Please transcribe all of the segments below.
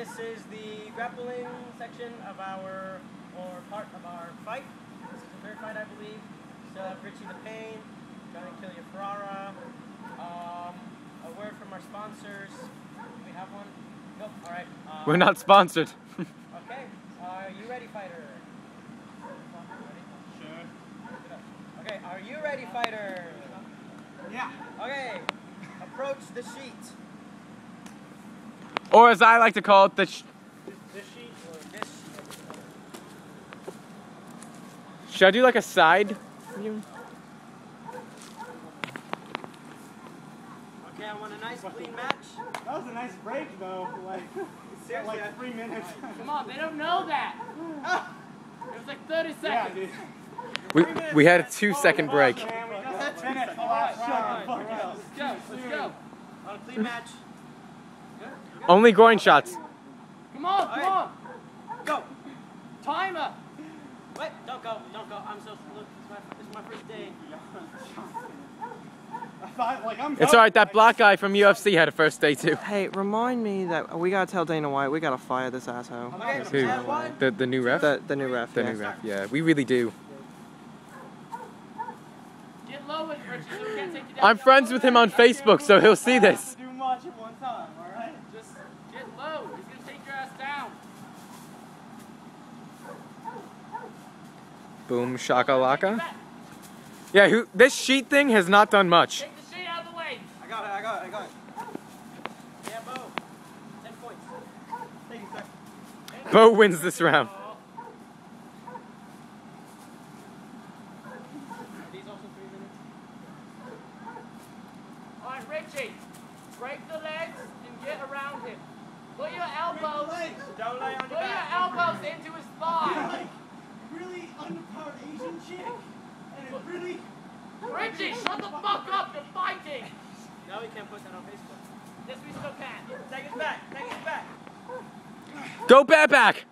this is the grappling section of our, or part of our fight. This is the third fight, I believe. So Richie the Paine, Jonny Killya Ferrara. Um, a word from our sponsors. Do we have one? Nope. All right. Uh, We're not sponsored. Okay. Are you ready, fighter? Sure. Okay. Are you ready, fighter? Yeah. Okay. Approach the sheet. Or as I like to call it, the sh- This sheet or this sheet? should I do like a side? view? Okay. I want a nice clean match. That was a nice break though. Like, Seriously, like three minutes. Come on, they don't know that. It was like 30 seconds. dude. We, we had a two second break. Man, we just finished the All last right, round. all Fuck right. Let's go, let's go. On a clean match. Only groin shots. Come on, come All on. Go. Timer. Wait. Don't go. Don't go. I'm so look. It's my, it's my first day. I thought, like, I'm It's alright, that black guy from UFC had a first day too. Hey, remind me that we gotta tell Dana White we gotta fire this asshole. Okay. Who? The, the new ref? The, the new ref. The yeah. new ref, yeah. We really do. Get low with Richie so we can't take you down. I'm friends with him on Facebook, so he'll see this. Do much at one time, alright? Just get low. He's going to take your ass down. Boom, shakalaka. Back. Yeah, who? This sheet thing has not done much. Take the shit out of the way. I got it. I got it. I got it. Yeah, Bo. Ten points. Thank you, sir. Bo wins this round. Are these also three minutes? All right, Richie. Break the legs and get around him. Put your elbows. Don't lay on Put your your elbows into his thigh. really underpowered Asian chick, and it really. Richie, shut the fuck up. You're fighting. No, we can't put that on Facebook. Yes, we still can. Take it back. Take it back. Go back back!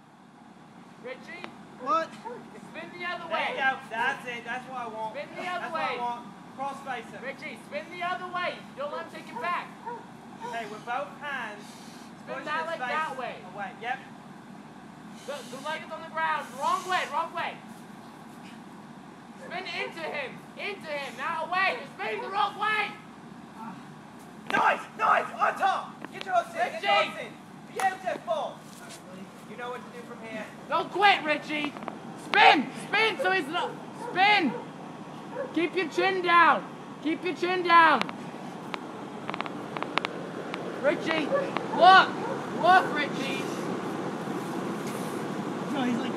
Richie, What? spin the other There way. you go. That's it. That's what I want. Spin the other That's way. what I want. Cross face him. Richie, spin the other way. Don't let him take it back. Okay, with both hands. Spin push that leg that way. Away. Yep. The, the leg is on the ground. Wrong way, wrong way. Spin into him. Into him. Now away. You're spinning the wrong way. Nice, nice, on top. Get your hooks in, get your Richie. hooks in. Be able to fall. You know what to do from here. Don't quit, Richie. Spin. Spin so he's not. Spin. Keep your chin down. Keep your chin down. Richie, look. Look, Richie. No, he's like,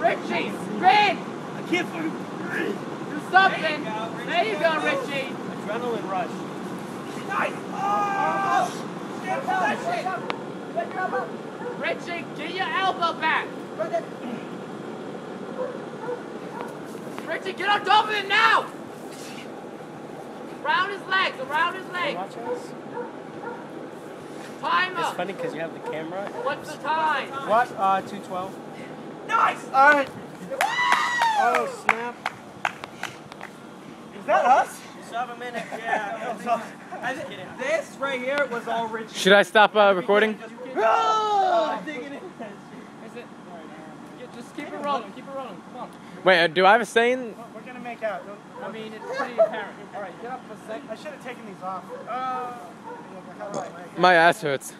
Richie, spin. I can't fucking. Do something. There you go, Richie. Adrenaline rush. Nice. Oh! Get that shit. Richie, get your elbow back. Richie, get on top of him now. Around his legs, around his legs. Watch us. Timer. It's funny because you have the camera. What's the time? What? Uh, 212. Nice. All right. Oh, snap. Is that us? You still have a minute. Yeah. I'm just kidding. This right here was all rich. Should I stop uh, recording? Oh, I'm digging in. Is it? Yeah, just keep it rolling. Keep it rolling. Come on. Wait, uh, do I have a say in? We're gonna make out. Don't- I mean, it's pretty apparent. All right, get up for a sec. I should have taken these off. Uh, right. My ass hurts.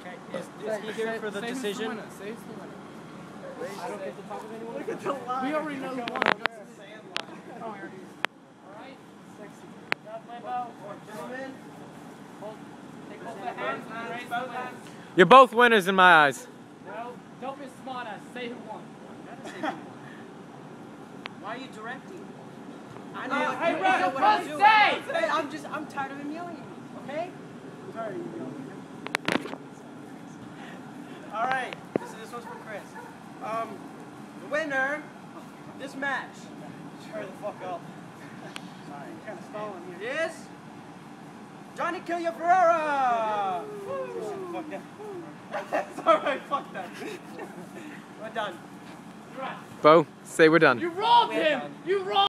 Okay. Is, is he here for the Say who's decision? winner. Say who's the winner. I don't get to talk with anyone. Look at the line. We already know who won. Oh, All right. Got my bow. Gentlemen. Hold. Take both the hands and raise the hands. You're both winners in my eyes. No, don't be a smart ass. Say who won. Why are you directing? I know. What- hey, you Red, what I'm doing. say! Hey, I'm just. I'm tired of him yelling at me. Okay. Sorry, you know. All right. This this one's for Kris. Um, the winner of this match. Hurry the fuck up. Sorry, kind of stalling here. is Jonny Killya Ferrara. Fuck that. That's all right. Fuck that. We're done. Bo, say we're done. You robbed We're him! done. You robbed